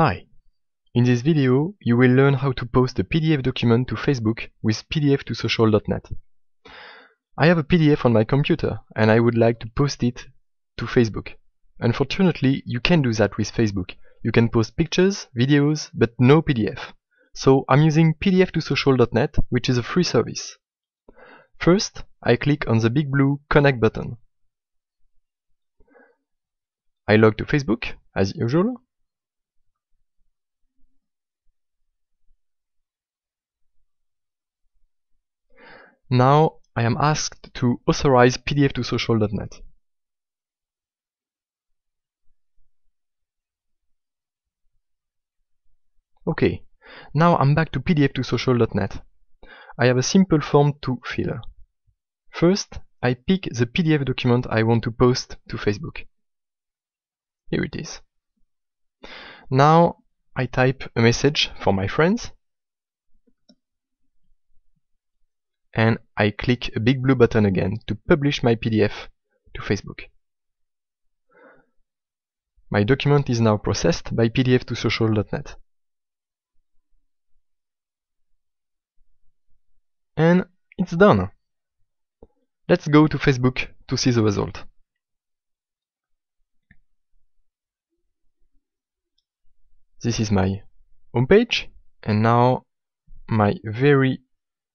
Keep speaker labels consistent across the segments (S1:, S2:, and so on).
S1: Hi! In this video, you will learn how to post a PDF document to Facebook with pdf2social.net. I have a PDF on my computer and I would like to post it to Facebook. Unfortunately, you can do that with Facebook. You can post pictures, videos, but no PDF. So I'm using pdf2social.net, which is a free service. First, I click on the big blue Connect button. I log to Facebook, as usual, Now I am asked to authorize pdf2social.net. Okay, now I'm back to pdf2social.net. I have a simple form to fill. First, I pick the PDF document I want to post to Facebook. Here it is. Now I type a message for my friends and I click a big blue button again to publish my PDF to Facebook. My document is now processed by pdf2social.net. And it's done. Let's go to Facebook to see the result. This is my homepage and now my very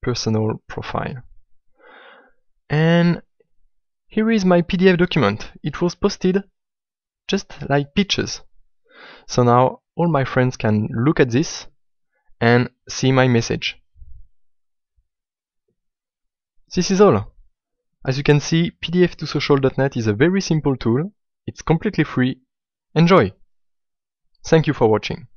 S1: personal profile. And here is my PDF document. It was posted just like pictures. So now all my friends can look at this and see my message. This is all. As you can see, pdf2social.net is a very simple tool. It's completely free. Enjoy! Thank you for watching.